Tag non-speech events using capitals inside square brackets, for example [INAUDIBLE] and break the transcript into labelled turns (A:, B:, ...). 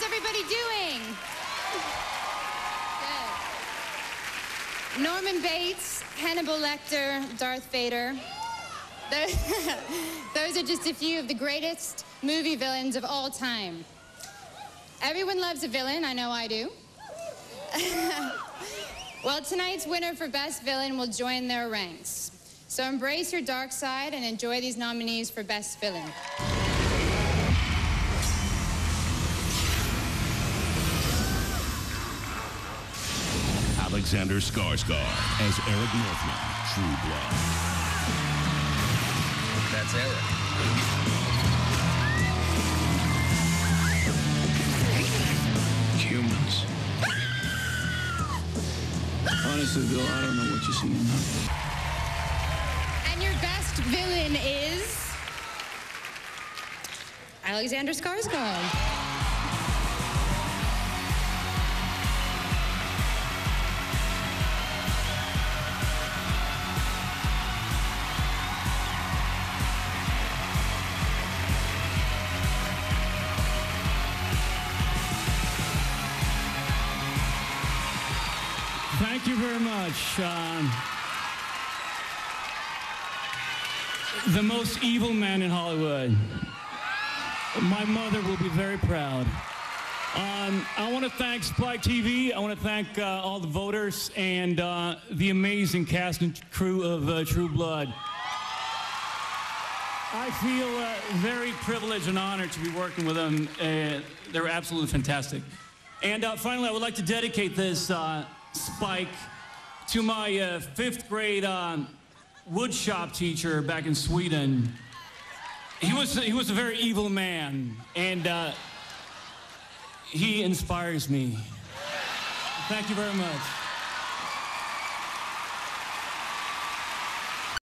A: How's everybody doing? Good. Norman Bates, Hannibal Lecter, Darth Vader. Those, [LAUGHS] those are just a few of the greatest movie villains of all time. Everyone loves a villain, I know I do. [LAUGHS] well, tonight's winner for Best Villain will join their ranks. So embrace your dark side and enjoy these nominees for Best Villain.
B: Alexander Skarsgård as Eric Northman, True Blood.
C: That's Eric.
D: Humans. Honestly, Bill, I don't know what you're seeing now.
A: And your best villain is Alexander Skarsgård.
E: Thank you very much. Um, the most evil man in Hollywood. My mother will be very proud. Um, I want to thank Spike TV. I want to thank uh, all the voters and uh, the amazing cast and crew of uh, True Blood. I feel uh, very privileged and honored to be working with them. They're absolutely fantastic. And uh, finally, I would like to dedicate this uh, spike to my uh, fifth grade um, woodshop teacher back in Sweden. He was, he was a very evil man, and uh, he inspires me. Thank you very much.